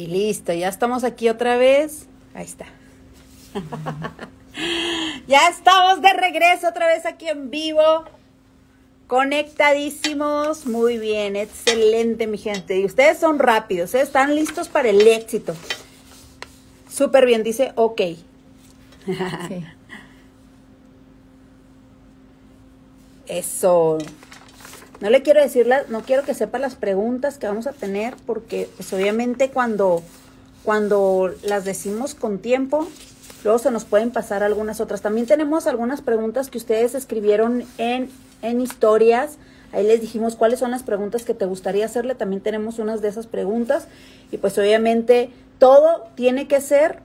Y listo, ya estamos aquí otra vez. Ahí está. ya estamos de regreso otra vez aquí en vivo. Conectadísimos. Muy bien, excelente mi gente. Y ustedes son rápidos, ¿eh? están listos para el éxito. Súper bien, dice ok. sí. Eso. No le quiero decir, no quiero que sepa las preguntas que vamos a tener, porque pues obviamente cuando, cuando las decimos con tiempo, luego se nos pueden pasar algunas otras. También tenemos algunas preguntas que ustedes escribieron en, en historias. Ahí les dijimos cuáles son las preguntas que te gustaría hacerle. También tenemos unas de esas preguntas. Y pues obviamente todo tiene que ser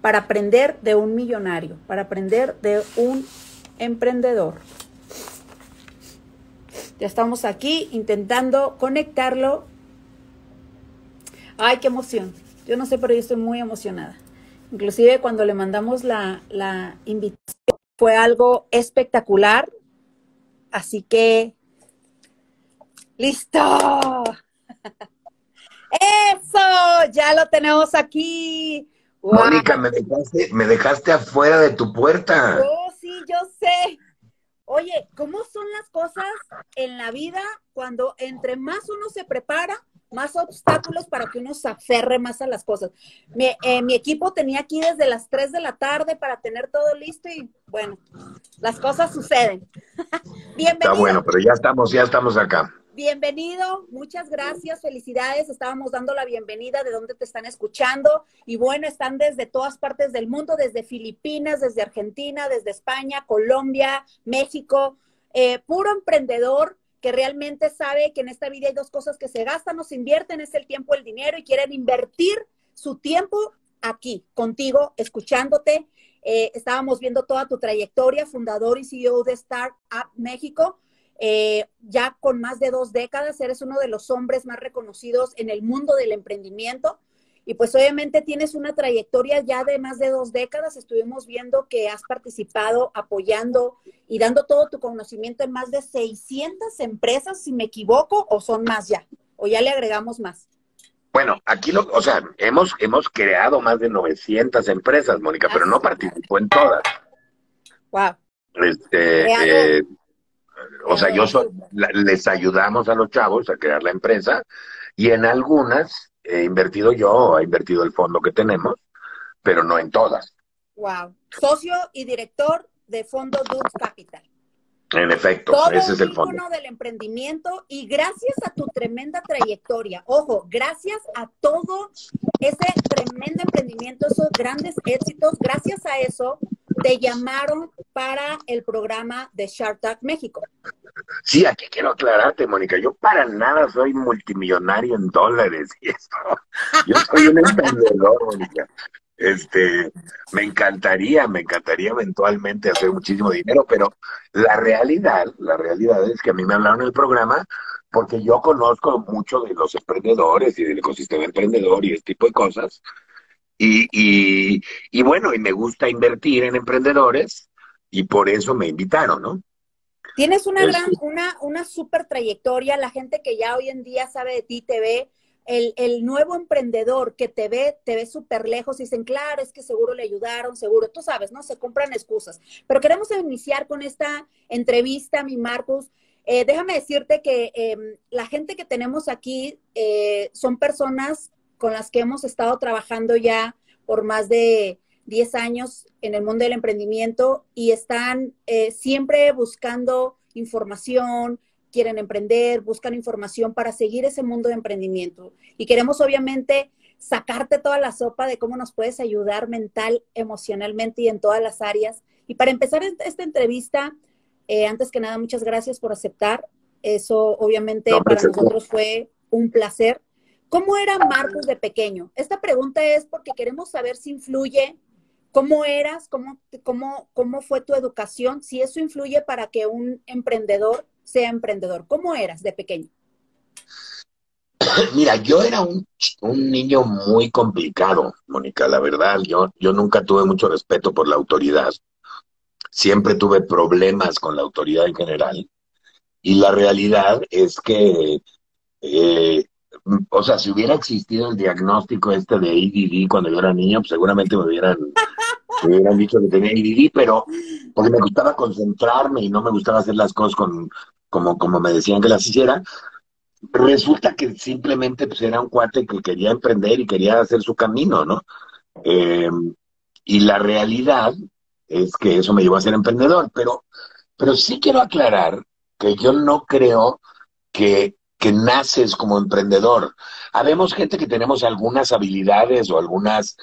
para aprender de un millonario, para aprender de un emprendedor. Ya estamos aquí intentando conectarlo. Ay, qué emoción. Yo no sé, pero yo estoy muy emocionada. Inclusive cuando le mandamos la, la invitación fue algo espectacular. Así que, listo. Eso, ya lo tenemos aquí. Mónica, me dejaste, me dejaste afuera de tu puerta. Oh, sí, yo sé. Oye, ¿cómo son las cosas en la vida cuando entre más uno se prepara, más obstáculos para que uno se aferre más a las cosas? Mi, eh, mi equipo tenía aquí desde las 3 de la tarde para tener todo listo y bueno, las cosas suceden. Bienvenido. Está bueno, pero ya estamos, ya estamos acá. Bienvenido, muchas gracias, felicidades. Estábamos dando la bienvenida de dónde te están escuchando y bueno, están desde todas partes del mundo, desde Filipinas, desde Argentina, desde España, Colombia, México, eh, puro emprendedor que realmente sabe que en esta vida hay dos cosas que se gastan o se invierten, es el tiempo, el dinero y quieren invertir su tiempo aquí, contigo, escuchándote. Eh, estábamos viendo toda tu trayectoria, fundador y CEO de Startup México eh, ya con más de dos décadas, eres uno de los hombres más reconocidos en el mundo del emprendimiento. Y pues obviamente tienes una trayectoria ya de más de dos décadas. Estuvimos viendo que has participado apoyando y dando todo tu conocimiento en más de 600 empresas, si me equivoco, o son más ya, o ya le agregamos más. Bueno, aquí lo, o sea, hemos, hemos creado más de 900 empresas, Mónica, pero no participó en todas. Wow. Este, o sea, yo les ayudamos a los chavos a crear la empresa y en algunas he invertido yo, he invertido el fondo que tenemos, pero no en todas. Wow. Socio y director de Fondo Dux Capital. En efecto, ese es el fondo. del emprendimiento y gracias a tu tremenda trayectoria, ojo, gracias a todo ese tremendo emprendimiento, esos grandes éxitos, gracias a eso te llamaron para el programa de Shark Tank México. Sí, aquí quiero aclararte, Mónica, yo para nada soy multimillonario en dólares y eso. Yo soy un emprendedor, Mónica. Este, me encantaría, me encantaría eventualmente hacer muchísimo dinero, pero la realidad, la realidad es que a mí me hablaron en el programa porque yo conozco mucho de los emprendedores y del ecosistema emprendedor y este tipo de cosas. Y, y, y bueno, y me gusta invertir en emprendedores y por eso me invitaron, ¿no? Tienes una gran, una, una super trayectoria, la gente que ya hoy en día sabe de ti te ve el, nuevo emprendedor que te ve, te ve súper lejos y dicen, claro, es que seguro le ayudaron, seguro, tú sabes, ¿no? Se compran excusas. Pero queremos iniciar con esta entrevista, mi Marcus. Eh, déjame decirte que em, la gente que tenemos aquí eh, son personas con las que hemos estado trabajando ya por más de 10 años en el mundo del emprendimiento y están eh, siempre buscando información, quieren emprender, buscan información para seguir ese mundo de emprendimiento. Y queremos obviamente sacarte toda la sopa de cómo nos puedes ayudar mental, emocionalmente y en todas las áreas. Y para empezar esta entrevista, eh, antes que nada, muchas gracias por aceptar. Eso obviamente para nosotros fue un placer. ¿Cómo era Marcos de pequeño? Esta pregunta es porque queremos saber si influye cómo eras, cómo, cómo, cómo fue tu educación, si eso influye para que un emprendedor sea emprendedor? ¿Cómo eras de pequeño? Mira, yo era un, niño muy complicado, Mónica, la verdad. Yo, yo nunca tuve mucho respeto por la autoridad. Siempre tuve problemas con la autoridad en general. Y la realidad es que, eh, o sea, si hubiera existido el diagnóstico este de ADD cuando yo era niño, pues seguramente me hubieran, me hubieran dicho que tenía ADD, pero porque me gustaba concentrarme y no me gustaba hacer las cosas con, como, como me decían que las hiciera. Resulta que simplemente pues, era un cuate que quería emprender y quería hacer su camino, ¿no? Eh, y la realidad es que eso me llevó a ser emprendedor, pero, pero sí quiero aclarar que yo no creo que, que naces como emprendedor. Habemos gente que tenemos algunas habilidades o algunas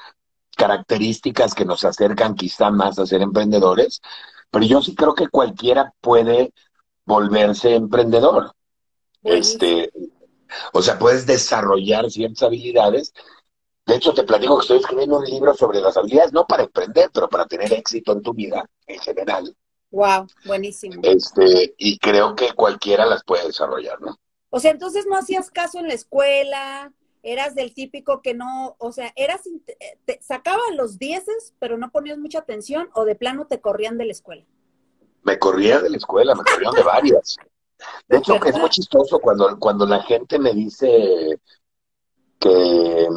características que nos acercan quizá más a ser emprendedores, pero yo sí creo que cualquiera puede volverse emprendedor. Este, o sea, puedes desarrollar ciertas habilidades. De hecho, te platico que estoy escribiendo un libro sobre las habilidades, no para emprender, pero para tener éxito en tu vida en general. Wow, buenísimo. Este, y creo que cualquiera las puede desarrollar, ¿no? O sea, entonces no hacías caso en la escuela, eras del típico que no, o sea, eras, te sacaban los dieces, pero no ponías mucha atención, o de plano te corrían de la escuela. Me corría de la escuela, me corrían de varias. De hecho, es muy chistoso cuando, cuando la gente me dice que,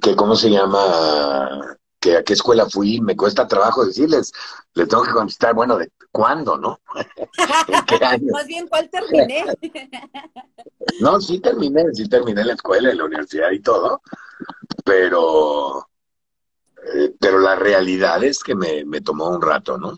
que, ¿cómo se llama? Que a qué escuela fui, me cuesta trabajo decirles, les tengo que contestar, bueno, ¿de cuándo, no? ¿En qué año? Más bien, ¿cuál terminé? no, sí terminé, sí terminé la escuela, en la universidad y todo, pero, eh, pero la realidad es que me, me tomó un rato, ¿no?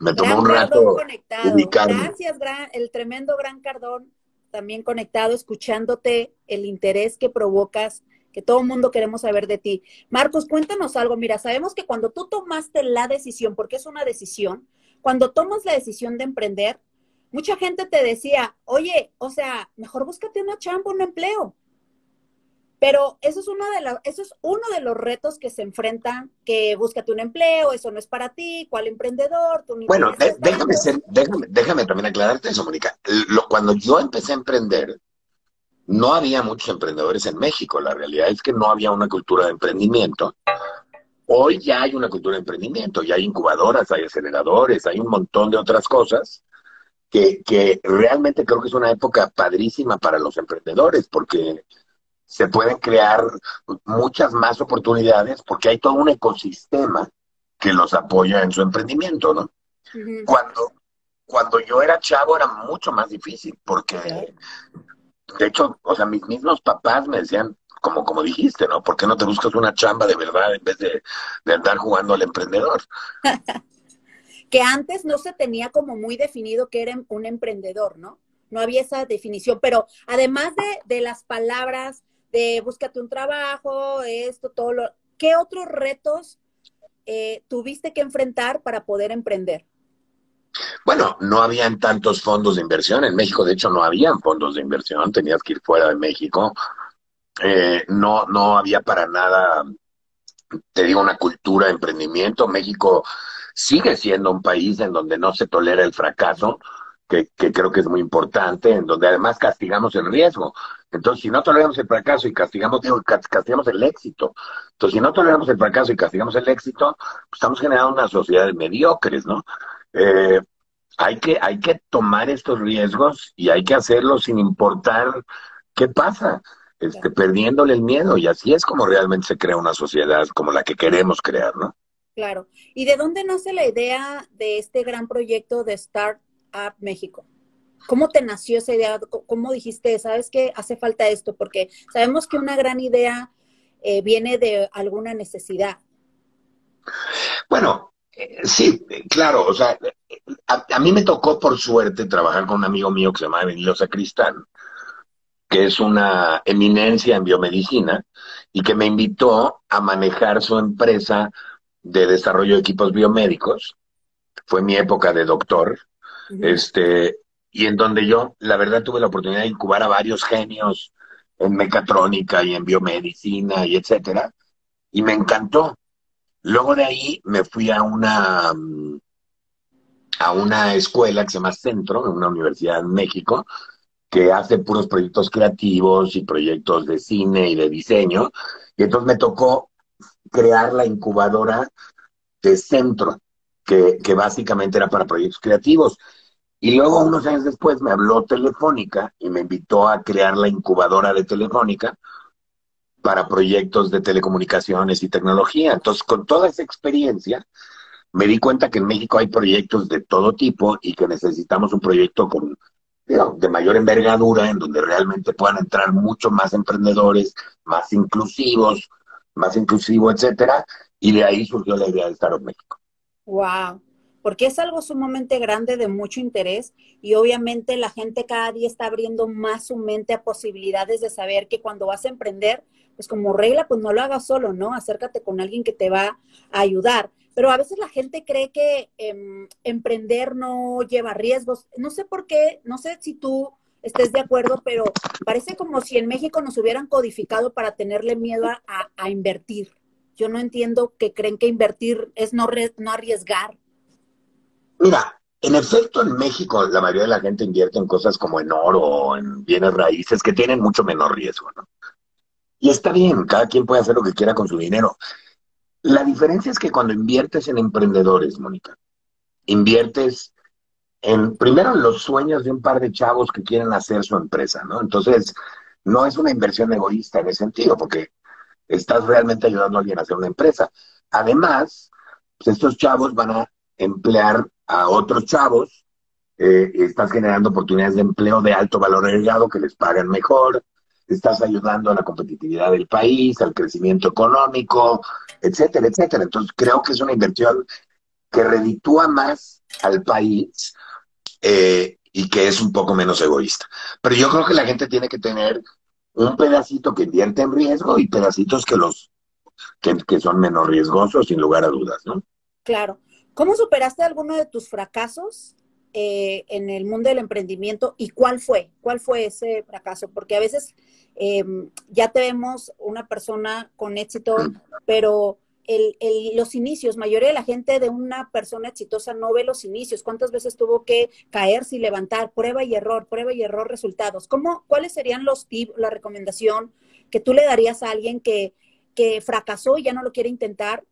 Me tomó un rato Gracias, gran, el tremendo Gran Cardón, también conectado, escuchándote, el interés que provocas, que todo el mundo queremos saber de ti. Marcos, cuéntanos algo. Mira, sabemos que cuando tú tomaste la decisión, porque es una decisión, cuando tomas la decisión de emprender, mucha gente te decía, oye, o sea, mejor búscate una chamba, un empleo. Pero eso es, uno de los, eso es uno de los retos que se enfrentan, que búscate un empleo, eso no es para ti, ¿cuál emprendedor? bueno, déjame, déjame, déjame, también aclararte eso, Mónica. Cuando yo empecé a emprender, no había muchos emprendedores en México. La realidad es que no había una cultura de emprendimiento. Hoy ya hay una cultura de emprendimiento, ya hay incubadoras, hay aceleradores, hay un montón de otras cosas que, que realmente creo que es una época padrísima para los emprendedores, porque se pueden crear muchas más oportunidades porque hay todo un ecosistema que los apoya en su emprendimiento, ¿no? Cuando cuando yo era chavo era mucho más difícil porque de hecho, o sea, mis mismos papás me decían como como dijiste, ¿no? ¿Por qué no te buscas una chamba de verdad en vez de, de andar jugando al emprendedor? que antes no se tenía como muy definido que era un emprendedor, ¿no? No había esa definición, pero además de, de las palabras de búscate un trabajo, esto, todo lo... ¿Qué otros retos eh, tuviste que enfrentar para poder emprender? Bueno, no habían tantos fondos de inversión. En México, de hecho, no habían fondos de inversión. Tenías que ir fuera de México. Eh, no, no había para nada, te digo, una cultura de emprendimiento. México sigue siendo un país en donde no se tolera el fracaso que, creo que es muy importante, en donde además castigamos el riesgo. Entonces, si no toleramos el fracaso y castigamos, digo, castigamos el éxito. Entonces, si no toleramos el fracaso y castigamos el éxito, pues estamos generando una sociedad de mediocres, ¿no? Eh, hay, que, hay que tomar estos riesgos y hay que hacerlo sin importar qué pasa, este, perdiéndole el miedo. Y así es como realmente se crea una sociedad como la que queremos crear, ¿no? Claro. ¿Y de dónde nace la idea de este gran proyecto de Start a México? ¿Cómo te nació esa idea? ¿Cómo dijiste, sabes que hace falta esto? Porque sabemos que una gran idea eh, viene de alguna necesidad. Bueno, sí, claro, o sea, a, mí me tocó por suerte trabajar con un amigo mío que se llama Benilo Sacristán, que es una eminencia en biomedicina y que me invitó a manejar su empresa de desarrollo de equipos biomédicos. Fue mi época de doctor este, y en donde yo, la verdad, tuve la oportunidad de incubar a varios genios en mecatrónica y en biomedicina y etcétera, y me encantó. Luego de ahí me fui a una a una escuela que se llama Centro, en una universidad en México, que hace puros proyectos creativos y proyectos de cine y de diseño. Y entonces me tocó crear la incubadora de Centro, que, que básicamente era para proyectos creativos. Y luego, unos años después, me habló Telefónica y me invitó a crear la incubadora de Telefónica para proyectos de telecomunicaciones y tecnología. Entonces, con toda esa experiencia, me di cuenta que en México hay proyectos de todo tipo y que necesitamos un proyecto con de mayor envergadura en donde realmente puedan entrar mucho más emprendedores, más inclusivos, más inclusivo, etcétera, y de ahí surgió la idea de Startup México. Wow, porque es algo sumamente grande de mucho interés y obviamente la gente cada día está abriendo más su mente a posibilidades de saber que cuando vas a emprender, pues como regla, pues no lo hagas solo, ¿no? Acércate con alguien que te va a ayudar. Pero a veces la gente cree que em, emprender no lleva riesgos. No sé por qué, no sé si tú estés de acuerdo, pero parece como si en México nos hubieran codificado para tenerle miedo a, a invertir. Yo no entiendo que creen que invertir es no, no arriesgar. Mira, en efecto, en México la mayoría de la gente invierte en cosas como en oro en bienes raíces que tienen mucho menor riesgo, ¿no? Y está bien, cada quien puede hacer lo que quiera con su dinero. La diferencia es que cuando inviertes en emprendedores, Mónica, inviertes en, primero en los sueños de un par de chavos que quieren hacer su empresa, ¿no? Entonces, no es una inversión egoísta en ese sentido, porque estás realmente ayudando a alguien a hacer una empresa. Además, pues estos chavos van a emplear a otros chavos, eh, estás generando oportunidades de empleo de alto valor agregado que les pagan mejor, estás ayudando a la competitividad del país, al crecimiento económico, etcétera, etcétera. Entonces creo que es una inversión que reditúa más al país eh, y que es un poco menos egoísta. Pero yo creo que la gente tiene que tener un pedacito que invierte en riesgo y pedacitos que los que, son menos riesgosos, sin lugar a dudas, ¿no? Claro. ¿Cómo superaste alguno de tus fracasos eh, en el mundo del emprendimiento y cuál fue? ¿Cuál fue ese fracaso? Porque a veces em, ya tenemos una persona con éxito, pero el, los inicios, mayoría de la gente de una persona exitosa no ve los inicios. ¿Cuántas veces tuvo que caerse y levantar? Prueba y error, prueba y error, resultados. ¿Cómo, ¿Cuáles serían los tips, la recomendación que tú le darías a alguien que, que fracasó y ya no lo quiere intentar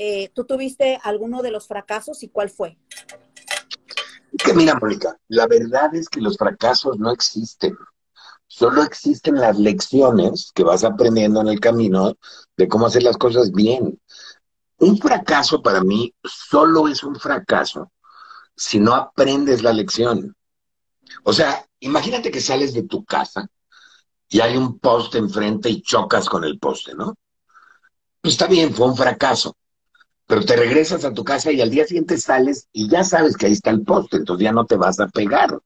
eh, ¿tú tuviste alguno de los fracasos y cuál fue? que mira, Mónica, la verdad es que los fracasos no existen. Solo existen las lecciones que vas aprendiendo en el camino de cómo hacer las cosas bien. Un fracaso para mí solo es un fracaso si no aprendes la lección. O sea, imagínate que sales de tu casa y hay un poste enfrente y chocas con el poste, ¿no? Pues está bien, fue un fracaso pero te regresas a tu casa y al día siguiente sales y ya sabes que ahí está el poste, entonces ya no te vas a pegar.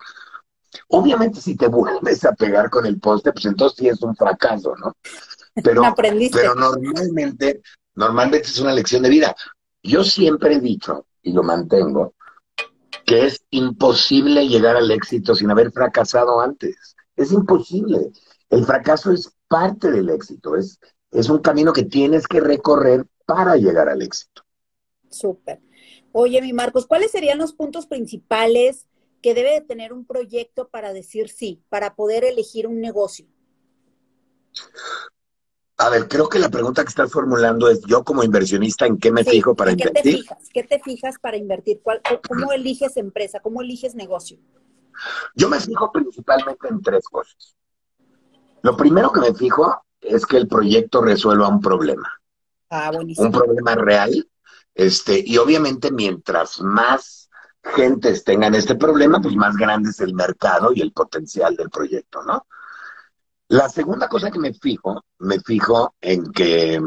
Obviamente si te vuelves a pegar con el poste, pues entonces sí es un fracaso, ¿no? Pero, pero normalmente, normalmente es una lección de vida. Yo siempre he dicho, y lo mantengo, que es imposible llegar al éxito sin haber fracasado antes. Es imposible. El fracaso es parte del éxito, es, es un camino que tienes que recorrer para llegar al éxito. Súper. Oye, mi Marcos, ¿cuáles serían los puntos principales que debe de tener un proyecto para decir sí, para poder elegir un negocio? A ver, creo que la pregunta que estás formulando es yo como inversionista, ¿en qué me fijo para invertir? ¿Qué te fijas? ¿Qué te fijas para invertir? ¿Cómo eliges empresa? ¿Cómo eliges negocio? Yo me fijo principalmente en tres cosas. Lo primero que me fijo es que el proyecto resuelva un problema. Ah, buenísimo. Un problema real este, y obviamente mientras más gentes tengan este problema, pues más grande es el mercado y el potencial del proyecto, ¿no? La segunda cosa que me fijo, me fijo en que,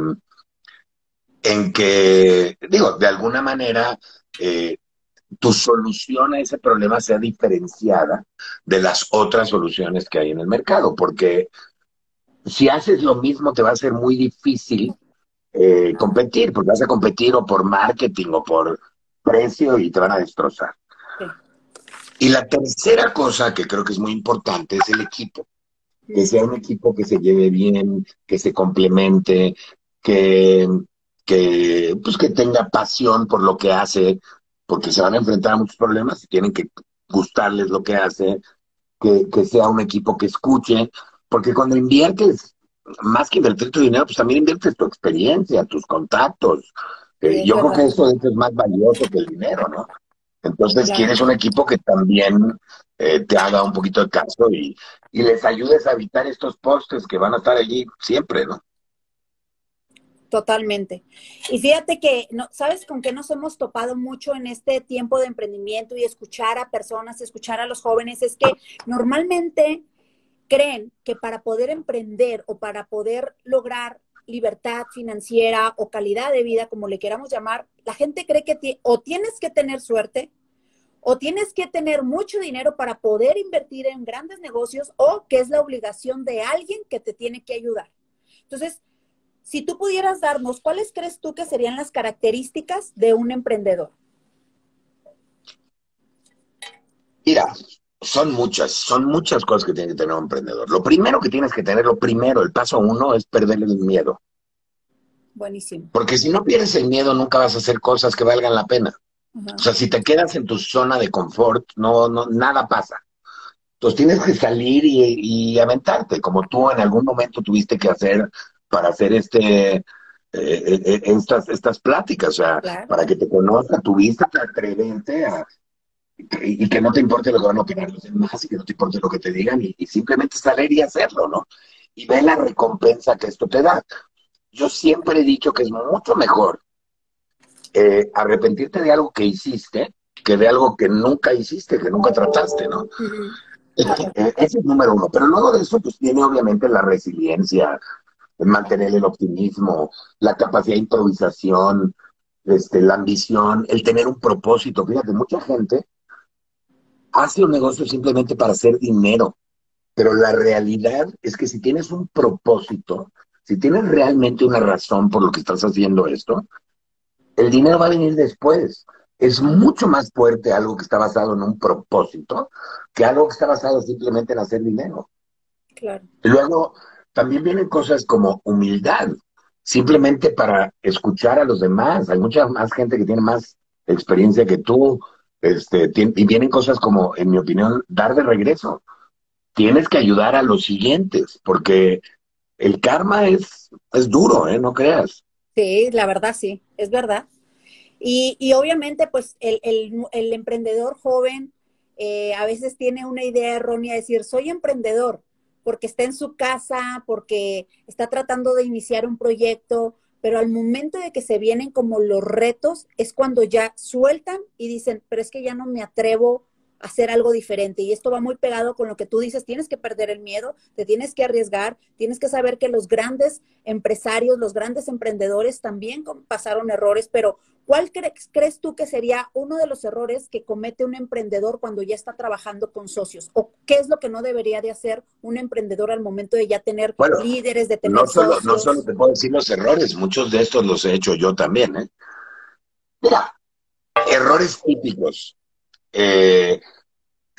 en que, digo, de alguna manera, eh, tu solución a ese problema sea diferenciada de las otras soluciones que hay en el mercado, porque si haces lo mismo te va a ser muy difícil eh, competir, porque vas a competir o por marketing o por precio y te van a destrozar. Y la tercera cosa que creo que es muy importante es el equipo. Que sea un equipo que se lleve bien, que se complemente, que, que, pues que tenga pasión por lo que hace, porque se van a enfrentar a muchos problemas y tienen que gustarles lo que hace, que, que sea un equipo que escuche, porque cuando inviertes más que invertir tu dinero, pues también inviertes tu experiencia, tus contactos. Eh, yo creo que eso es más valioso que el dinero, ¿no? Entonces quieres un equipo que también eh, te haga un poquito de caso y, y les ayudes a evitar estos postes que van a estar allí siempre, ¿no? Totalmente. Y fíjate que, no, ¿sabes con qué nos hemos topado mucho en este tiempo de emprendimiento y escuchar a personas, escuchar a los jóvenes? Es que normalmente creen que para poder emprender o para poder lograr libertad financiera o calidad de vida, como le queramos llamar, la gente cree que o tienes que tener suerte o tienes que tener mucho dinero para poder invertir en grandes negocios o que es la obligación de alguien que te tiene que ayudar. Entonces, si tú pudieras darnos, ¿cuáles crees tú que serían las características de un emprendedor? Mira, son muchas, son muchas cosas que tiene que tener un emprendedor. Lo primero que tienes que tener, lo primero, el paso uno, es perderle el miedo. Buenísimo. Porque si no pierdes el miedo, nunca vas a hacer cosas que valgan la pena. O sea, si te quedas en tu zona de confort, no, no, nada pasa. Entonces tienes que salir y aventarte, como tú en algún momento tuviste que hacer para hacer este eh, eh, eh, estas, estas pláticas, o sea, para que te conozca, tu vista, te atrevente a, y, que no te importe lo que van a opinar los demás y que no te importe lo que te digan y, simplemente salir y hacerlo, ¿no? Y ve la recompensa que esto te da. Yo siempre he dicho que es mucho mejor arrepentirte de algo que hiciste que de algo que nunca hiciste, que nunca trataste, ¿no? Ese es el número uno. Pero luego de eso, pues tiene obviamente la resiliencia, mantener el optimismo, la capacidad de improvisación, este, la ambición, el tener un propósito. Fíjate, mucha gente hace un negocio simplemente para hacer dinero, pero la realidad es que si tienes un propósito, si tienes realmente una razón por lo que estás haciendo esto, el dinero va a venir después. Es mucho más fuerte algo que está basado en un propósito que algo que está basado simplemente en hacer dinero. Claro. luego, también vienen cosas como humildad, simplemente para escuchar a los demás. Hay mucha más gente que tiene más experiencia que tú. Este, y vienen cosas como, en mi opinión, dar de regreso. Tienes que ayudar a los siguientes, porque el karma es, es duro, ¿eh? No creas. Sí, la verdad sí, es verdad. Y, y obviamente, pues, el, el, el emprendedor joven eh, a veces tiene una idea errónea de decir, soy emprendedor, porque está en su casa, porque está tratando de iniciar un proyecto, pero al momento de que se vienen como los retos es cuando ya sueltan y dicen, pero es que ya no me atrevo hacer algo diferente. Y esto va muy pegado con lo que tú dices, tienes que perder el miedo, te tienes que arriesgar, tienes que saber que los grandes empresarios, los grandes emprendedores también pasaron errores, pero ¿cuál crees, crees tú que sería uno de los errores que comete un emprendedor cuando ya está trabajando con socios? ¿O qué es lo que no debería de hacer un emprendedor al momento de ya tener líderes, de tener no solo, No solo te puedo decir los errores, muchos de estos los he hecho yo también. ¿eh? Mira, errores típicos eh,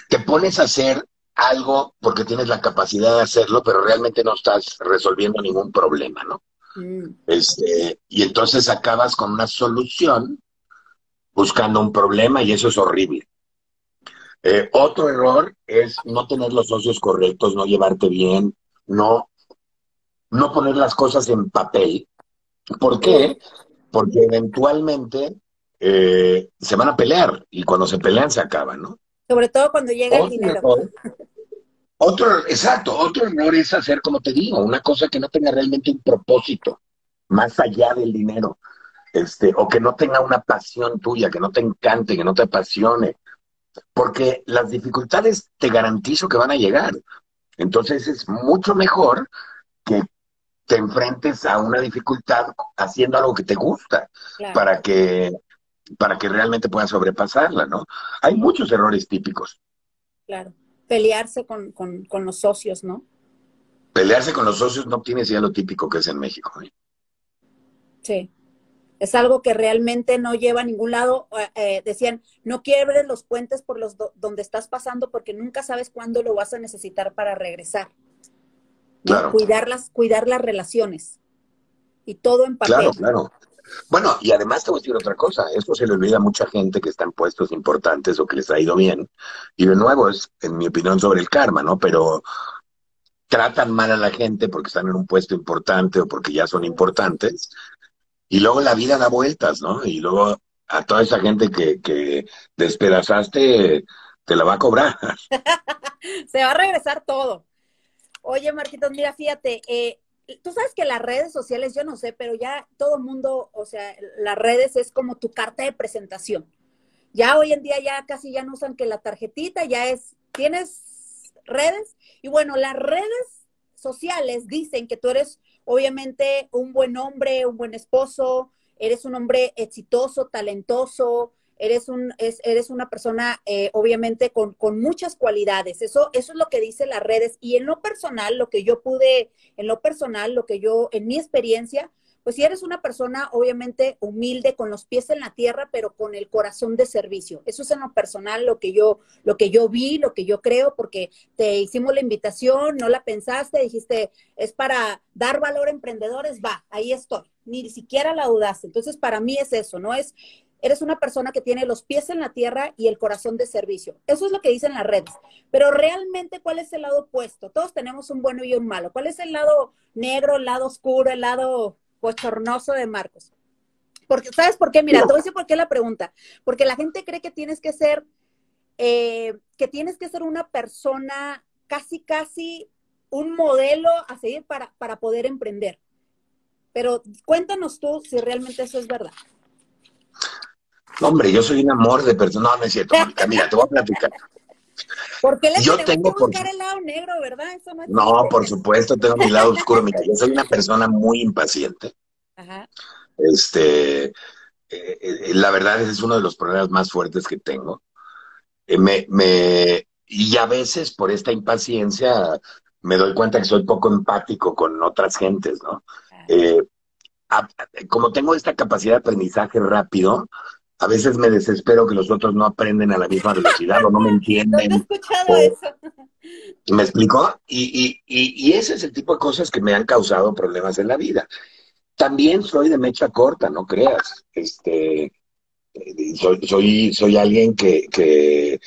te pones a hacer algo porque tienes la capacidad de hacerlo, pero realmente no estás resolviendo ningún problema, ¿no? Mm. Este, y entonces acabas con una solución buscando un problema y eso es horrible. Eh, otro error es no tener los socios correctos, no llevarte bien, no, no poner las cosas en papel. ¿Por qué? Porque eventualmente eh, se van a pelear y cuando se pelean se acaban, ¿no? Sobre todo cuando llega el dinero. otro, exacto, otro error es hacer, como te digo, una cosa que no tenga realmente un propósito más allá del dinero, este, o que no tenga una pasión tuya, que no te encante, que no te apasione, porque las dificultades te garantizo que van a llegar. Entonces es mucho mejor que te enfrentes a una dificultad haciendo algo que te gusta, para que para que realmente puedan sobrepasarla, ¿no? Hay muchos errores típicos. Claro. Pelearse con, los socios, ¿no? Pelearse con los socios no tiene ya lo típico que es en México. ¿eh? Sí. Es algo que realmente no lleva a ningún lado. Eh, eh, decían, no quiebres los puentes por los donde estás pasando porque nunca sabes cuándo lo vas a necesitar para regresar. Claro. Cuidar, las, cuidar las relaciones. Y todo en papel. Claro, claro. Bueno, y además te voy a decir otra cosa, esto se le olvida a mucha gente que está en puestos importantes o que les ha ido bien, y de nuevo es, en mi opinión, sobre el karma, ¿no? Pero tratan mal a la gente porque están en un puesto importante o porque ya son importantes, y luego la vida da vueltas, ¿no? Y luego a toda esa gente que, que despedazaste, te la va a cobrar. Se va a regresar todo. Oye, Marquitos, mira, fíjate, eh, tú sabes que las redes sociales, yo no sé, pero ya todo el mundo, o sea, las redes es como tu carta de presentación. Ya hoy en día ya casi ya no usan que la tarjetita, ya es, tienes redes. Y bueno, las redes sociales dicen que tú eres obviamente un buen hombre, un buen esposo, eres un hombre exitoso, talentoso, eres, un, eres una persona eh, obviamente con, con, muchas cualidades. Eso, eso es lo que dicen las redes. Y en lo personal, lo que yo pude, en lo personal, lo que yo, en mi experiencia, pues si eres una persona obviamente humilde, con los pies en la tierra, pero con el corazón de servicio. Eso es en lo personal lo que yo, lo que yo vi, lo que yo creo, porque te hicimos la invitación, no la pensaste, dijiste, es para dar valor a emprendedores, va, ahí estoy. Ni siquiera la dudaste. Entonces, para mí es eso, no es eres una persona que tiene los pies en la tierra y el corazón de servicio. Eso es lo que dicen las redes. Pero realmente, ¿cuál es el lado opuesto? Todos tenemos un bueno y un malo. ¿Cuál es el lado negro, el lado oscuro, el lado bochornoso de Marcos? Porque, ¿sabes por qué? Mira, te voy a decir por qué la pregunta. Porque la gente cree que tienes que ser, eh, que tienes que ser una persona casi, casi un modelo a seguir para, para poder emprender. Pero cuéntanos tú si realmente eso es verdad. Hombre, yo soy un amor de persona. No, no es cierto, Mira, te voy a platicar. ¿Por qué le yo tengo que buscar el lado negro, verdad? no, por supuesto, tengo mi lado oscuro. Mira, yo soy una persona muy impaciente. Ajá. Este, eh, eh, la verdad es uno de los problemas más fuertes que tengo. Eh, me, me, y a veces por esta impaciencia me doy cuenta que soy poco empático con otras gentes, ¿no? como tengo esta capacidad de aprendizaje rápido, a veces me desespero que los otros no aprenden a la misma velocidad o no me entienden. No he escuchado eso. ¿Me explicó? Y, y, y, ese es el tipo de cosas que me han causado problemas en la vida. También soy de mecha corta, no creas. Este, soy, soy, soy alguien que, que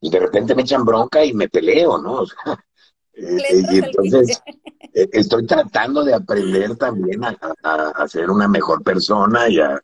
de repente me echan bronca y me peleo, ¿no? Eh, y entonces eh, estoy tratando de aprender también a, a, ser una mejor persona y a,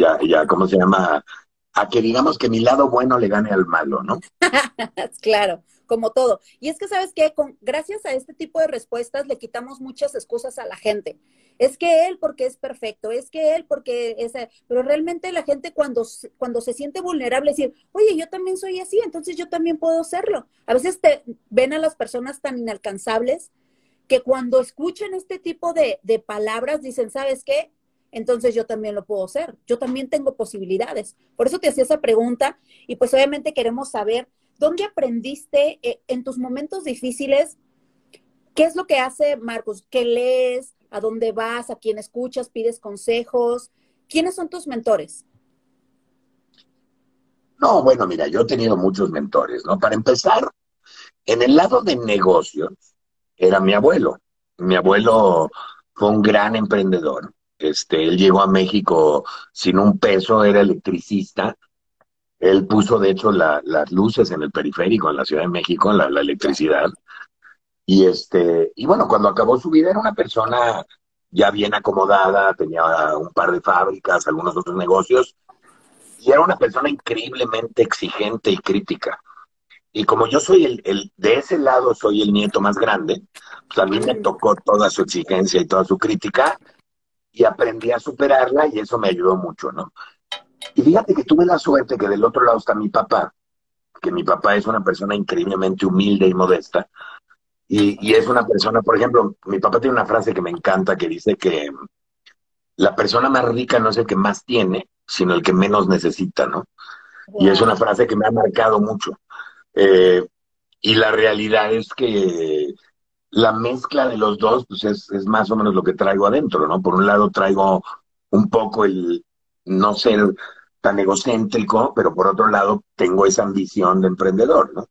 ya, ya, ¿cómo se llama? A que digamos que mi lado bueno le gane al malo, ¿no? claro, como todo. Y es que, ¿sabes qué? Con, gracias a este tipo de respuestas le quitamos muchas excusas a la gente. Es que él porque es perfecto, es que él porque es... Pero realmente la gente cuando, cuando se siente vulnerable, decir, oye, yo también soy así, entonces yo también puedo serlo. A veces te ven a las personas tan inalcanzables que cuando escuchan este tipo de, de palabras dicen, ¿sabes qué? Entonces yo también lo puedo hacer. Yo también tengo posibilidades. Por eso te hacía esa pregunta y pues obviamente queremos saber dónde aprendiste eh, en tus momentos difíciles. ¿Qué es lo que hace Marcos? ¿Qué lees? ¿A dónde vas? ¿A quién escuchas? ¿Pides consejos? ¿Quiénes son tus mentores? No, bueno, mira, yo he tenido muchos mentores, ¿no? Para empezar, en el lado de negocios, era mi abuelo. Mi abuelo fue un gran emprendedor este, él llegó a México sin un peso, era electricista. Él puso, de hecho, las luces en el periférico, en la Ciudad de México, la, la electricidad. Y este, y bueno, cuando acabó su vida era una persona ya bien acomodada, tenía un par de fábricas, algunos otros negocios, y era una persona increíblemente exigente y crítica. Y como yo soy el, el, de ese lado soy el nieto más grande, pues a mí me tocó toda su exigencia y toda su crítica, y aprendí a superarla y eso me ayudó mucho, ¿no? Y fíjate que tuve la suerte que del otro lado está mi papá, que mi papá es una persona increíblemente humilde y modesta. Y, es una persona, por ejemplo, mi papá tiene una frase que me encanta que dice que la persona más rica no es el que más tiene, sino el que menos necesita, ¿no? Y es una frase que me ha marcado mucho. Eh, y la realidad es que la mezcla de los dos, pues es, es, más o menos lo que traigo adentro, ¿no? Por un lado traigo un poco el no ser tan egocéntrico, pero por otro lado tengo esa ambición de emprendedor, ¿no?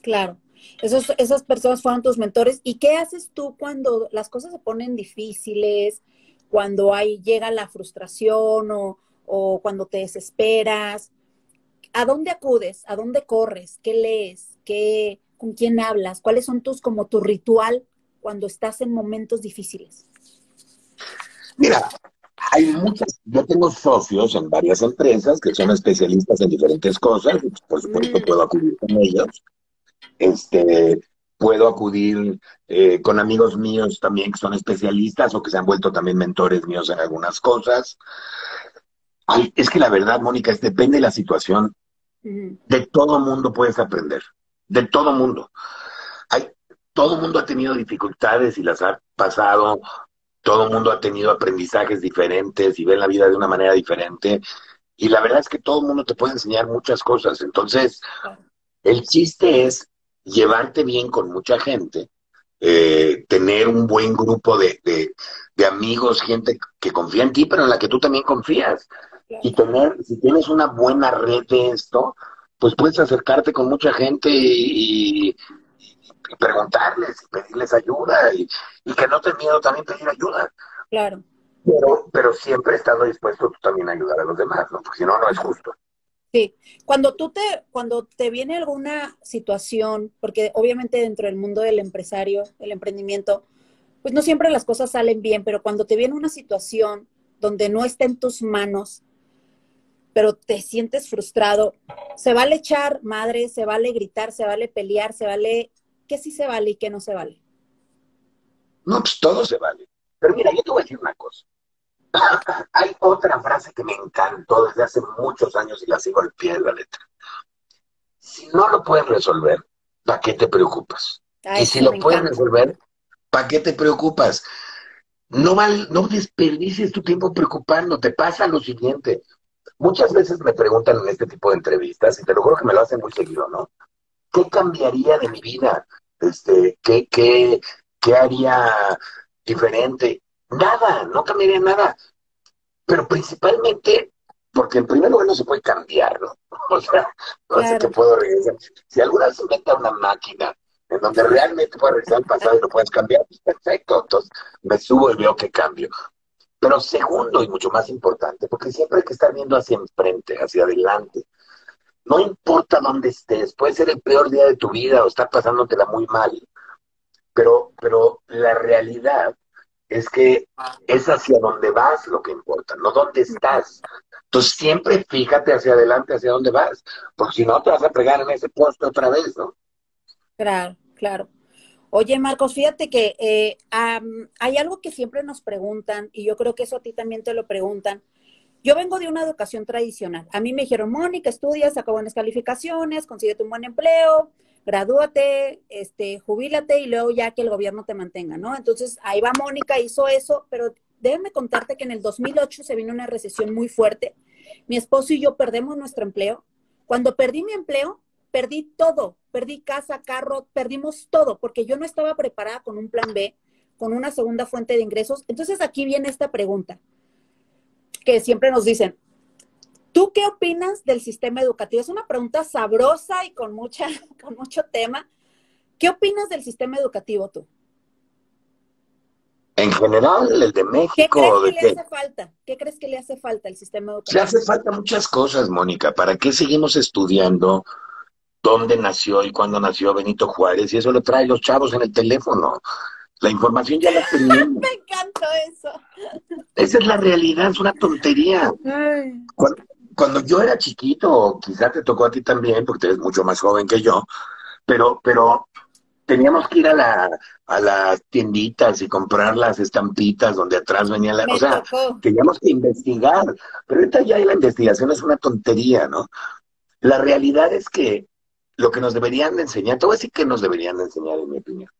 Claro. Esas personas fueron tus mentores. ¿Y qué haces tú cuando las cosas se ponen difíciles, cuando hay, llega la frustración o, o cuando te desesperas? ¿A dónde acudes? ¿A dónde corres? ¿Qué lees? ¿Qué, con quién hablas, cuáles son tus como tu ritual cuando estás en momentos difíciles. Mira, hay muchas, yo tengo socios en varias empresas que son especialistas en diferentes cosas, por supuesto mm. puedo acudir con ellos. Este, puedo acudir eh, con amigos míos también que son especialistas o que se han vuelto también mentores míos en algunas cosas. es que la verdad, Mónica, es depende de la situación. De todo mundo puedes aprender, de todo mundo. Hay, todo mundo ha tenido dificultades y las ha pasado, todo mundo ha tenido aprendizajes diferentes y ve la vida de una manera diferente. Y la verdad es que todo el mundo te puede enseñar muchas cosas. Entonces, el chiste es llevarte bien con mucha gente, eh, tener un buen grupo de, de, amigos, gente que confía en ti, pero en la que tú también confías. Y tener, si tienes una buena red de esto, pues puedes acercarte con mucha gente y, preguntarles y pedirles ayuda y, y, que no te miedo también pedir ayuda. Claro. Pero, pero siempre estando dispuesto tú también a ayudar a los demás, ¿no? Porque si no, no es justo. Sí, cuando tú te, cuando te viene alguna situación, porque obviamente dentro del mundo del empresario, el emprendimiento, pues no siempre las cosas salen bien, pero cuando te viene una situación donde no está en tus manos, pero te sientes frustrado, se vale echar madre, se vale gritar, se vale pelear, se vale, ¿qué sí se vale y qué no se vale? No, pues todo se vale. Pero mira, yo te voy a decir una cosa. Hay otra frase que me encantó desde hace muchos años y la sigo al pie de la letra. Si no lo puedes resolver, ¿para qué te preocupas? y si lo puedes resolver, ¿para qué te preocupas? No, val, no desperdicies tu tiempo preocupándote. Pasa lo siguiente. Muchas veces me preguntan en este tipo de entrevistas, y te lo juro que me lo hacen muy seguido, ¿no? ¿Qué cambiaría de mi vida? Este, ¿qué, qué, qué haría diferente? Nada, no cambiaría nada. Pero principalmente porque en primer lugar no se puede cambiar, ¿no? O sea, no sé qué puedo regresar. Si alguna vez inventa una máquina en donde realmente puedes regresar al pasado y lo puedes cambiar, pues perfecto. Entonces me subo y veo que cambio. Pero segundo y mucho más importante, porque siempre hay que estar viendo hacia enfrente, hacia adelante. No importa dónde estés, puede ser el peor día de tu vida o estar pasándotela muy mal, pero, pero la realidad es que es hacia dónde vas lo que importa, no dónde estás. Entonces siempre fíjate hacia adelante, hacia dónde vas, porque si no te vas a pegar en ese puesto otra vez, ¿no? Claro, claro. Oye, Marcos, fíjate que eh, hay algo que siempre nos preguntan, y yo creo que eso a ti también te lo preguntan. Yo vengo de una educación tradicional. A mí me dijeron, Mónica, estudia, saca buenas calificaciones, consíguete un buen empleo, gradúate, este, jubílate y luego ya que el gobierno te mantenga, ¿no? Entonces, ahí va Mónica, hizo eso, pero déjame contarte que en el 2008 se vino una recesión muy fuerte. Mi esposo y yo perdemos nuestro empleo. Cuando perdí mi empleo, perdí todo, perdí casa, carro, perdimos todo, porque yo no estaba preparada con un plan B, con una segunda fuente de ingresos. Entonces, aquí viene esta pregunta, que siempre nos dicen, ¿Tú qué opinas del sistema educativo? Es una pregunta sabrosa y con, mucha, con mucho tema. ¿Qué opinas del sistema educativo tú? En general, el de México. ¿Qué crees que le hace falta? ¿Qué crees que le hace falta al sistema educativo? Le hace falta muchas cosas, Mónica. ¿Para qué seguimos estudiando dónde nació y cuándo nació Benito Juárez? Y eso lo traen los chavos en el teléfono. La información ya la tenemos. Me encantó eso. Esa es la realidad, es una tontería. Cuando, cuando yo era chiquito, quizá te tocó a ti también, porque eres mucho más joven que yo, pero, pero teníamos que ir a, la, a las tienditas y comprar las estampitas donde atrás venía la... o sea, teníamos que investigar, pero ahorita ya la investigación es una tontería, ¿no? La realidad es que lo que nos deberían de enseñar, te voy a decir que nos deberían de enseñar, en mi opinión.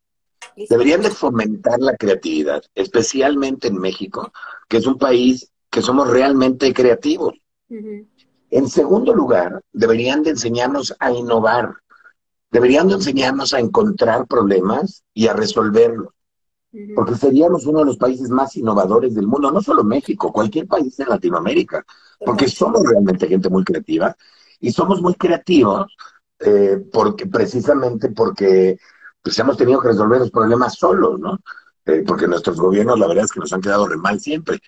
Deberían de fomentar la creatividad, especialmente en México, que es un país que somos realmente creativos. En segundo lugar, deberían de enseñarnos a innovar, deberían de enseñarnos a encontrar problemas y a resolverlos, porque seríamos uno de los países más innovadores del mundo, no solo México, cualquier país de Latinoamérica, porque somos realmente gente muy creativa y somos muy creativos eh, porque precisamente porque pues hemos tenido que resolver los problemas solos, ¿no? Eh, porque nuestros gobiernos, la verdad es que nos han quedado re mal siempre.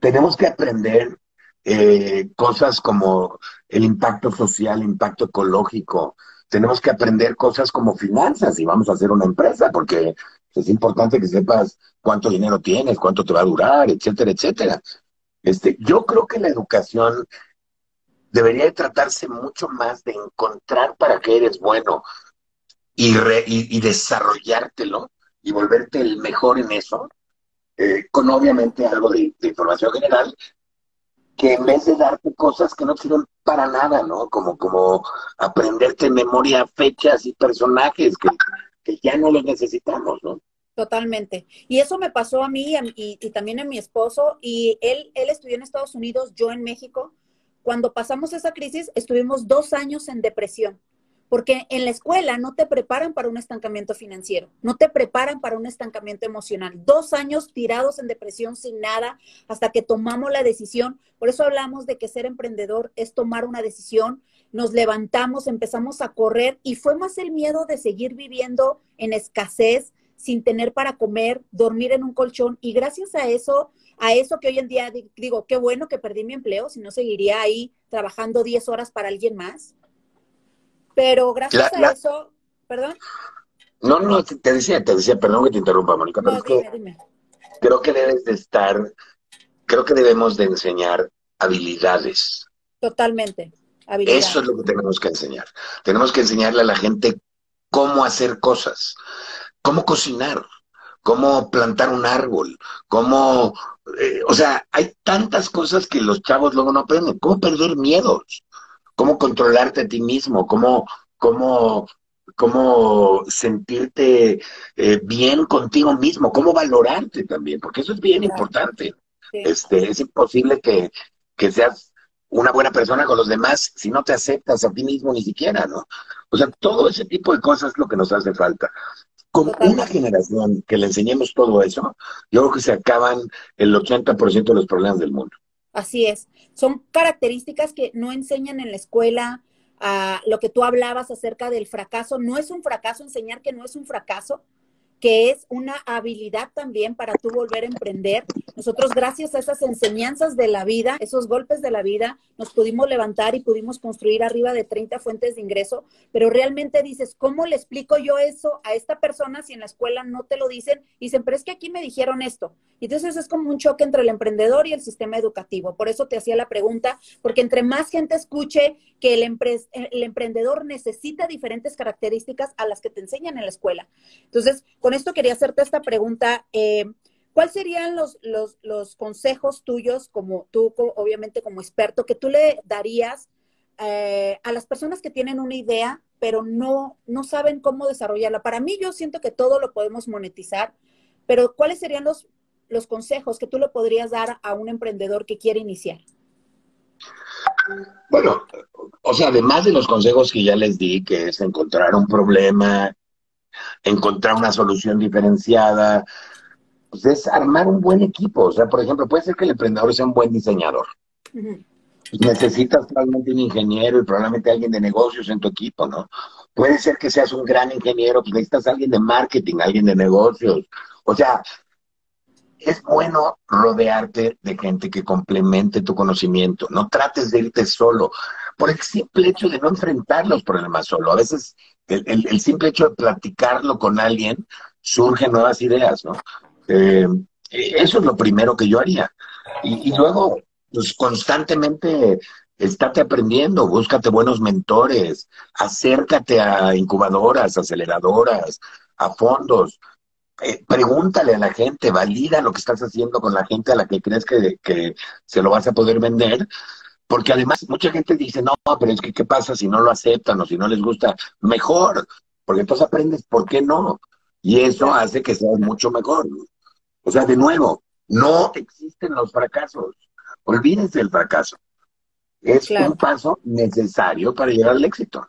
Tenemos que aprender eh, cosas como el impacto social, impacto ecológico. Tenemos que aprender cosas como finanzas y vamos a hacer una empresa, porque es importante que sepas cuánto dinero tienes, cuánto te va a durar, etcétera, etcétera. Este, yo creo que la educación debería de tratarse mucho más de encontrar para qué eres bueno y, y, desarrollártelo y volverte el mejor en eso, eh, con obviamente algo de, información general, que en vez de darte cosas que no sirven para nada, ¿no? Como, como aprenderte en memoria fechas y personajes que, que ya no los necesitamos, ¿no? Totalmente. Y eso me pasó a mí y, y, también a mi esposo. Y él, él estudió en Estados Unidos, yo en México. Cuando pasamos esa crisis, estuvimos dos años en depresión, porque en la escuela no te preparan para un estancamiento financiero, no te preparan para un estancamiento emocional. Dos años tirados en depresión sin nada hasta que tomamos la decisión. Por eso hablamos de que ser emprendedor es tomar una decisión. Nos levantamos, empezamos a correr y fue más el miedo de seguir viviendo en escasez, sin tener para comer, dormir en un colchón y gracias a eso, a eso que hoy en día digo, qué bueno que perdí mi empleo, si no seguiría ahí trabajando 10 horas para alguien más. Pero gracias a eso, perdón. No, no, te decía, te decía, perdón que te interrumpa, Mónica, pero es que creo que debes de estar, creo que debemos de enseñar habilidades. Totalmente. Habilidades. Eso es lo que tenemos que enseñar. Tenemos que enseñarle a la gente cómo hacer cosas cómo cocinar, cómo plantar un árbol, cómo, eh, o sea, hay tantas cosas que los chavos luego no aprenden, cómo perder miedos, cómo controlarte a ti mismo, cómo, cómo, cómo sentirte eh, bien contigo mismo, cómo valorarte también, porque eso es bien importante. Este, es imposible que, que seas una buena persona con los demás si no te aceptas a ti mismo ni siquiera, ¿no? O sea, todo ese tipo de cosas es lo que nos hace falta. Con una generación que le enseñemos todo eso, yo creo que se acaban el 80% de los problemas del mundo. Así es. Son características que no enseñan en la escuela. a lo que tú hablabas acerca del fracaso, no es un fracaso enseñar que no es un fracaso, que es una habilidad también para tú volver a emprender. Nosotros, gracias a esas enseñanzas de la vida, esos golpes de la vida, nos pudimos levantar y pudimos construir arriba de 30 fuentes de ingreso, pero realmente dices, ¿cómo le explico yo eso a esta persona si en la escuela no te lo dicen? dicen, pero es que aquí me dijeron esto. Y entonces es como un choque entre el emprendedor y el sistema educativo. Por eso te hacía la pregunta, porque entre más gente escuche que el, el emprendedor necesita diferentes características a las que te enseñan en la escuela. Entonces, con esto quería hacerte esta pregunta. Eh, ¿Cuáles serían los, los, consejos tuyos, como tú, obviamente como experto, que tú le darías eh, a las personas que tienen una idea, pero no, no saben cómo desarrollarla? Para mí, yo siento que todo lo podemos monetizar, pero ¿cuáles serían los, los consejos que tú le podrías dar a un emprendedor que quiere iniciar? Bueno, o sea, además de los consejos que ya les di, que es encontrar un problema, encontrar una solución diferenciada, pues es armar un buen equipo. O sea, por ejemplo, puede ser que el emprendedor sea un buen diseñador. Necesitas probablemente un ingeniero y probablemente alguien de negocios en tu equipo, ¿no? Puede ser que seas un gran ingeniero, pues necesitas alguien de marketing, alguien de negocios. O sea, es bueno rodearte de gente que complemente tu conocimiento. No trates de irte solo por el simple hecho de no enfrentar los problemas solo. A veces el, simple hecho de platicarlo con alguien surgen nuevas ideas, ¿no? Eh, eso es lo primero que yo haría. Y, luego, pues constantemente estate aprendiendo, búscate buenos mentores, acércate a incubadoras, aceleradoras, a fondos. Eh, pregúntale a la gente, valida lo que estás haciendo con la gente a la que crees que, que se lo vas a poder vender porque además mucha gente dice, no, pero es que ¿qué pasa si no lo aceptan o si no les gusta? Mejor, porque entonces aprendes por qué no. Y eso hace que seas mucho mejor. O sea, de nuevo, no existen los fracasos. Olvídense del fracaso. Es un paso necesario para llegar al éxito.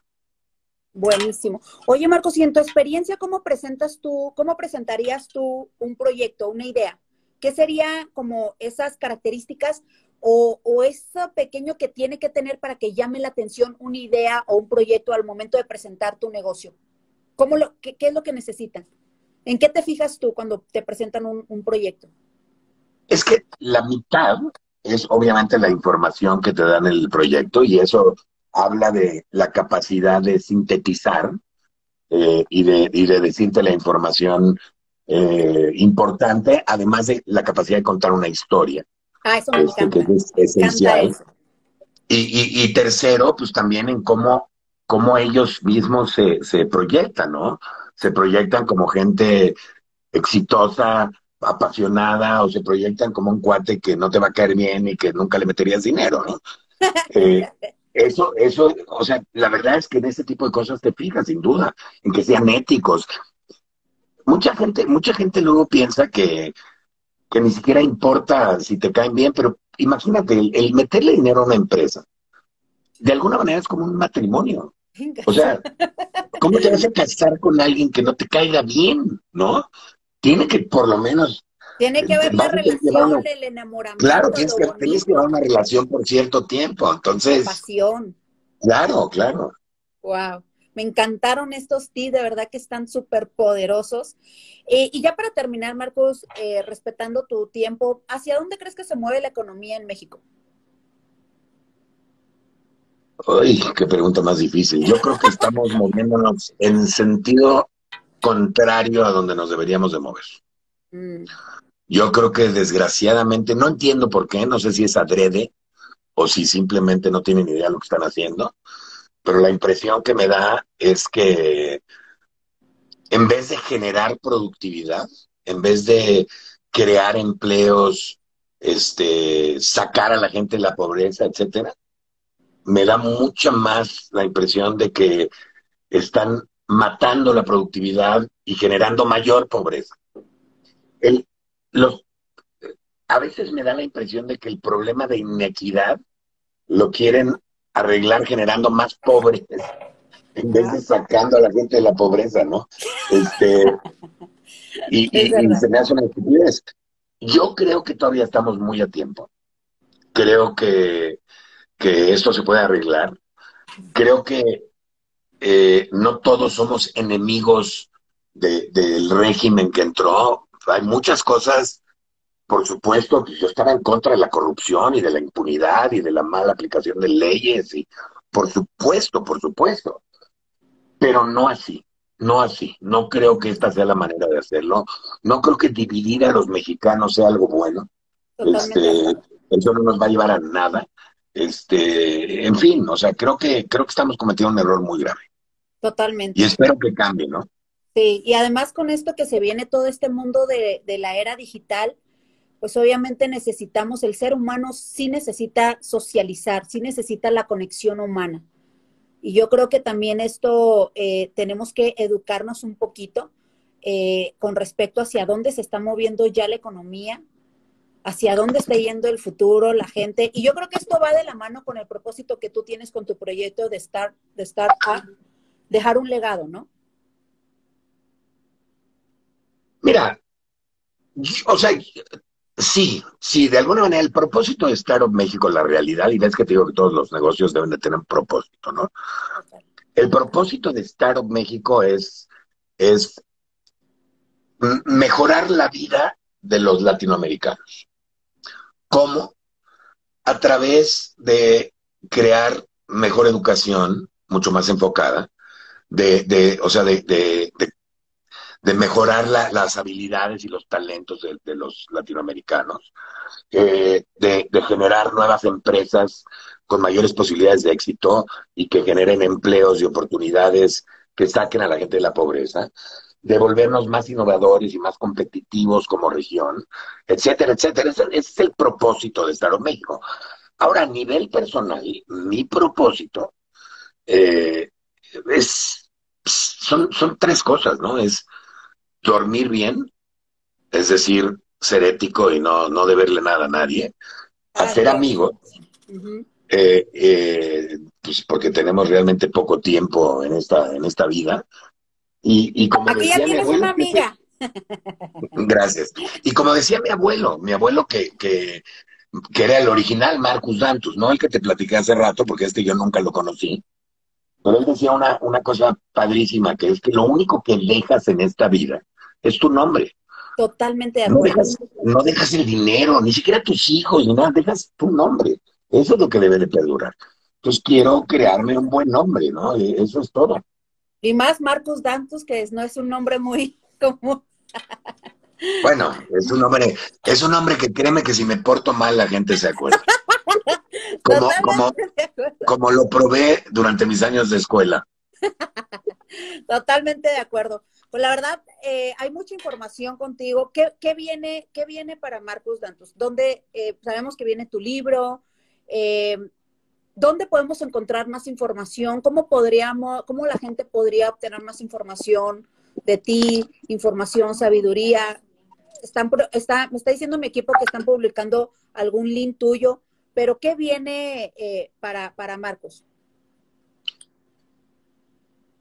Buenísimo. Oye, Marcos, y en tu experiencia, ¿cómo presentas tú, cómo presentarías tú un proyecto, una idea? ¿Qué sería como esas características o, o eso pequeño que tiene que tener para que llame la atención una idea o un proyecto al momento de presentar tu negocio? ¿Cómo lo, qué, es lo que necesitan? ¿En qué te fijas tú cuando te presentan un, un proyecto? Es que la mitad es obviamente la información que te dan el proyecto y eso habla de la capacidad de sintetizar eh, y, de, y, de, decirte la información eh, importante, además de la capacidad de contar una historia. Ah, eso me este, encanta. que es Me esencial. encanta eso. Y, y- y tercero, pues también en cómo, cómo ellos mismos se, se proyectan, ¿no? Se proyectan como gente exitosa, apasionada, o se proyectan como un cuate que no te va a caer bien y que nunca le meterías dinero, ¿no? Eh, eso, eso, o sea, la verdad es que en ese tipo de cosas te fijas, sin duda, en que sean éticos. Mucha gente, mucha gente luego piensa que, que ni siquiera importa si te caen bien, pero imagínate, el, el meterle dinero a una empresa, de alguna manera es como un matrimonio. O sea, ¿cómo te vas a casar con alguien que no te caiga bien, no? Tiene que por lo menos, Tiene que haber la vas a tener que relación, llevarlo. el enamoramiento, claro, tienes que, tienes que llevar una relación por cierto tiempo. la Entonces, pasión. claro, claro. Wow. Me encantaron estos tips, de verdad que están súper poderosos. Eh, y ya para terminar, Marcos, eh, respetando tu tiempo, ¿hacia dónde crees que se mueve la economía en México? Uy, qué pregunta más difícil. Yo creo que estamos moviéndonos en sentido contrario a donde nos deberíamos de mover. Mm, Yo creo que desgraciadamente, no entiendo por qué, no sé si es adrede o si simplemente no tienen idea de lo que están haciendo, pero la impresión que me da es que en vez de generar productividad, en vez de crear empleos, este, sacar a la gente de la pobreza, etcétera, me da mucha más la impresión de que están matando la productividad y generando mayor pobreza. El, los, a veces me da la impresión de que el problema de inequidad lo quieren arreglar generando más pobres en vez de sacando a la gente de la pobreza, ¿no? Este, y, y- se me hace una estupidez. Yo creo que todavía estamos muy a tiempo. Creo que, que esto se puede arreglar. Creo que eh, no todos somos enemigos de- del régimen que entró. Hay muchas cosas, por supuesto, que yo estaba en contra de la corrupción y de la impunidad y de la mala aplicación de leyes, y por supuesto, por supuesto, pero no así, no así. No creo que esta sea la manera de hacerlo. No creo que dividir a los mexicanos sea algo bueno. totalmente. Este, eso no nos va a llevar a nada. Este, en fin, o sea, creo que creo que estamos cometiendo un error muy grave Totalmente. y espero que cambie, ¿no? Sí, y además con esto que se viene todo este mundo de, de la era digital, pues obviamente necesitamos, el ser humano sí necesita socializar, sí necesita la conexión humana. Y yo creo que también esto eh, tenemos que educarnos un poquito eh, con respecto hacia dónde se está moviendo ya la economía, hacia dónde está yendo el futuro, la gente. Y yo creo que esto va de la mano con el propósito que tú tienes con tu proyecto de Start, de Startup, dejar un legado, ¿no? Mira, o sea, sí, sí, de alguna manera el propósito de Startup México, la realidad, y ves que te digo que todos los negocios deben de tener un propósito, ¿no? El propósito de Startup México es, es mejorar la vida de los latinoamericanos. ¿Cómo? A través de crear mejor educación, mucho más enfocada, de, de o sea, de, de- de- de mejorar la- las habilidades y los talentos de, los latinoamericanos, eh, de, generar nuevas empresas con mayores posibilidades de éxito y que generen empleos y oportunidades que saquen a la gente de la pobreza, de volvernos más innovadores y más competitivos como región, etcétera, etcétera. Ese, es el propósito de Startup México. Ahora, a nivel personal, mi propósito eh, es, son, son tres cosas, ¿no? Es dormir bien, es decir, ser ético y no, no deberle nada a nadie, hacer amigos, eh, eh, pues porque tenemos realmente poco tiempo en esta, en esta vida. Y, y como Aquí ya decía mi tienes abuelo, una amiga. Gracias. Y como decía mi abuelo, mi abuelo que, que, que era el original Marcus Dantus, no el que te platiqué hace rato, porque este yo nunca lo conocí. Pero él decía una, una cosa padrísima, que es que lo único que dejas en esta vida es tu nombre. Totalmente de No acuerdo. dejas, no dejas el dinero, ni siquiera tus hijos, ni nada, dejas tu nombre. Eso es lo que debe de perdurar. Entonces quiero crearme un buen nombre, ¿no? Y Eso es todo. Y más Marcus Dantus, que es- no es un nombre muy común. Bueno, es un hombre, es un hombre que créeme que si me porto mal la gente se acuerda. Como, como, como lo probé durante mis años de escuela. Totalmente de acuerdo. Pues la verdad, eh, hay mucha información contigo. ¿Qué, qué, viene, qué viene para Marcos Dantus? ¿Dónde eh, sabemos que viene tu libro? Eh, ¿Dónde podemos encontrar más información? ¿Cómo podríamos, cómo la gente podría obtener más información de ti, información, sabiduría? Están, está, me está diciendo mi equipo que están publicando algún link tuyo, pero ¿qué viene para, para Marcos?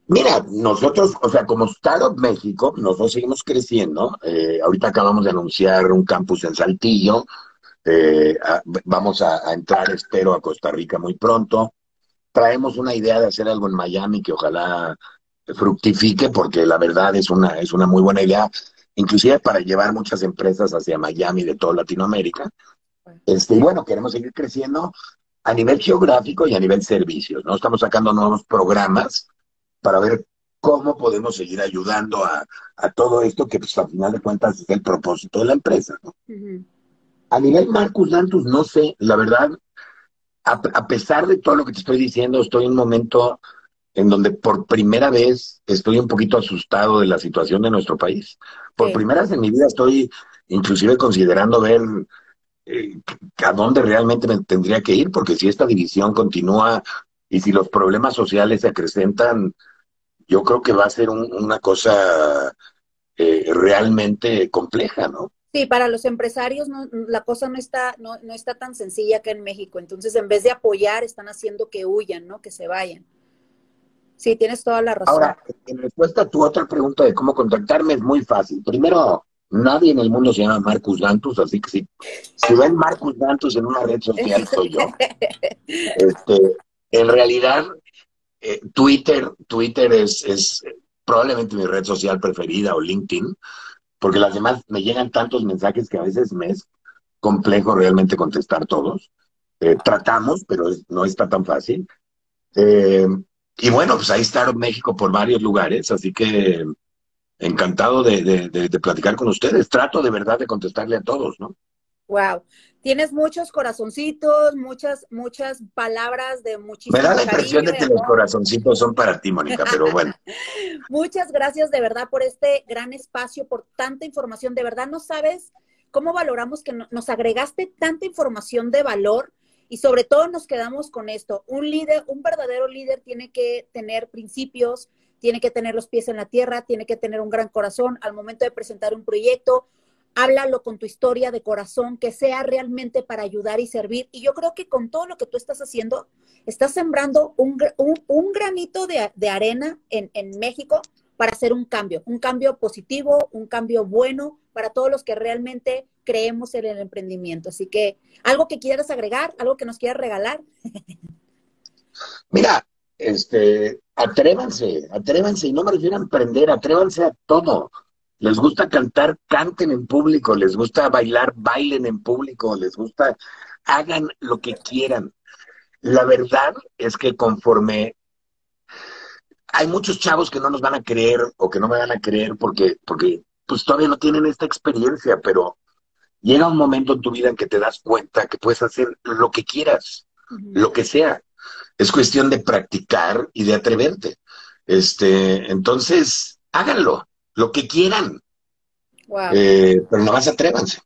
Mira, nosotros, o sea, como Startup México, nosotros seguimos creciendo. Eh, ahorita acabamos de anunciar un campus en Saltillo. Eh, vamos a, entrar, espero, a Costa Rica muy pronto. Traemos una idea de hacer algo en Miami que ojalá fructifique, porque la verdad es una, es una muy buena idea, inclusive para llevar muchas empresas hacia Miami de toda Latinoamérica. Este, y bueno, queremos seguir creciendo a nivel geográfico y a nivel servicios, ¿no? Estamos sacando nuevos programas para ver cómo podemos seguir ayudando a, todo esto que pues, al final de cuentas es el propósito de la empresa. ¿no? A nivel Marcus Dantus, no sé, la verdad, a, pesar de todo lo que te estoy diciendo, estoy en un momento en donde por primera vez estoy un poquito asustado de la situación de nuestro país. Por primera vez en mi vida estoy inclusive considerando ver eh, a dónde realmente me tendría que ir, porque si esta división continúa y si los problemas sociales se acrecentan, yo creo que va a ser una cosa eh, realmente compleja, ¿no? Sí, para los empresarios la cosa no está, no, no está tan sencilla que en México. Entonces, en vez de apoyar, están haciendo que huyan, ¿no? Que se vayan. Sí, tienes toda la razón. Ahora, en respuesta a tu otra pregunta de cómo contactarme, es muy fácil. Primero, nadie en el mundo se llama Marcus Dantus, así que si, si ven Marcus Dantus en una red social, soy yo. Este, en realidad, eh, Twitter, Twitter es, es probablemente mi red social preferida o LinkedIn, porque las demás me llegan tantos mensajes que a veces me es complejo realmente contestar todos. Eh, tratamos, pero no está tan fácil. Eh, y bueno, pues ahí está México por varios lugares, así que encantado de, de, platicar con ustedes. Trato de verdad de contestarle a todos, ¿no? Wow. Tienes muchos corazoncitos, muchas, muchas palabras de muchísimo. Me da la impresión de que los corazoncitos son para ti, Mónica, pero bueno. muchas gracias de verdad por este gran espacio, por tanta información. De verdad no sabes cómo valoramos que nos agregaste tanta información de valor y sobre todo nos quedamos con esto. Un líder, un verdadero líder tiene que tener principios, tiene que tener los pies en la tierra, tiene que tener un gran corazón al momento de presentar un proyecto háblalo con tu historia de corazón, que sea realmente para ayudar y servir. Y yo creo que con todo lo que tú estás haciendo, estás sembrando un, granito de, arena en, en, México para hacer un cambio, un cambio positivo, un cambio bueno para todos los que realmente creemos en el emprendimiento. Así que, ¿algo que quieras agregar? ¿Algo que nos quieras regalar? Mira, este, atrévanse, atrévanse, y no me refiero a emprender, atrévanse a todo les gusta cantar, canten en público, les gusta bailar, bailen en público, les gusta, hagan lo que quieran. La verdad es que conforme hay muchos chavos que no nos van a creer o que no me van a creer porque, porque pues todavía no tienen esta experiencia, pero llega un momento en tu vida en que te das cuenta que puedes hacer lo que quieras, lo que sea. Es cuestión de practicar y de atreverte. Este, entonces, háganlo lo que quieran. Eh, pero no más atrévanse.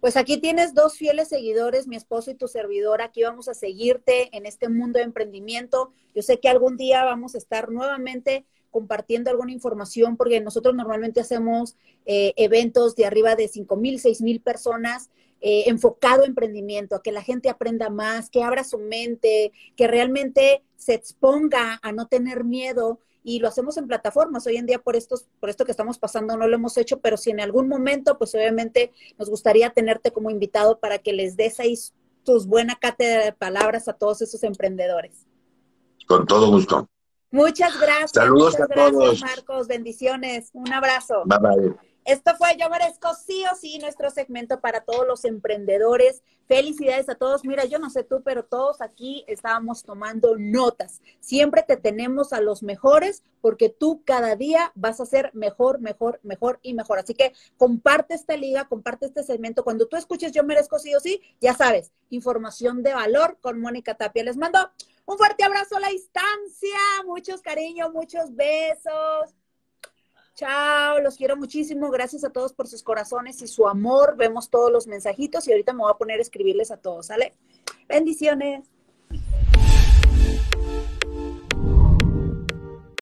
Pues aquí tienes dos fieles seguidores, mi esposo y tu servidor. Aquí vamos a seguirte en este mundo de emprendimiento. Yo sé que algún día vamos a estar nuevamente compartiendo alguna información, porque nosotros normalmente hacemos eh, eventos de arriba de 5 mil, 6 mil personas, eh, enfocado emprendimiento, a que la gente aprenda más, que abra su mente, que realmente se exponga a no tener miedo y lo hacemos en plataformas. Hoy en día por estos, por esto que estamos pasando no lo hemos hecho, pero si en algún momento, pues obviamente nos gustaría tenerte como invitado para que les des ahí tus buena cátedra de palabras a todos esos emprendedores. Con todo gusto. Muchas gracias. Saludos a gracias, todos. Marcos. Bendiciones. Un abrazo. Bye bye. Esto fue Yo Merezco Sí o Sí, nuestro segmento para todos los emprendedores. Felicidades a todos. Mira, yo no sé tú, pero todos aquí estábamos tomando notas. Siempre te tenemos a los mejores porque tú cada día vas a ser mejor, mejor, mejor y mejor. Así que comparte esta liga, comparte este segmento. Cuando tú escuches Yo Merezco Sí o Sí, ya sabes, información de valor con Mónica Tapia. Les mando un fuerte abrazo a la distancia, muchos cariños, muchos besos. Chao, los quiero muchísimo. Gracias a todos por sus corazones y su amor. Vemos todos los mensajitos y ahorita me voy a poner a escribirles a todos, ¿sale? Bendiciones.